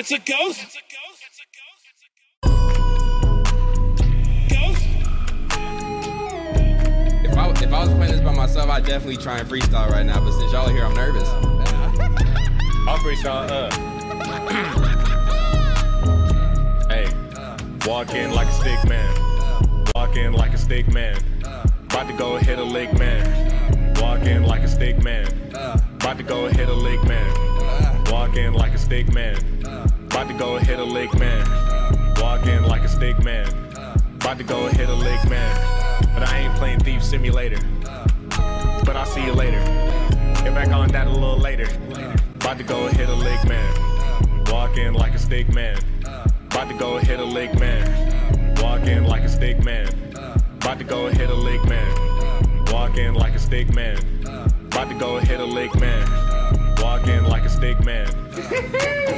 It's a ghost. Ghost. If I if I was playing this by myself, I'd definitely try and freestyle right now. But since y'all are here, I'm nervous. I'll freestyle uh. hey, walk in like a stick man. Walk in like a stick man. About to go hit a lick man. Walk in like a stick man. About to go hit a lick man. Walk in like a stick man. About to go hit a lick man. Walk in like a stick man. About to go hit a lick man. But I ain't playing Thief Simulator. But I'll see you later. Get back on that a little later. About to go hit a lick man. Walk in like a stick man. About to go hit a lick man. Walk in like a stick man. About to go hit a lick man. Walk in like a stick man. About to go hit a lick man. Like man.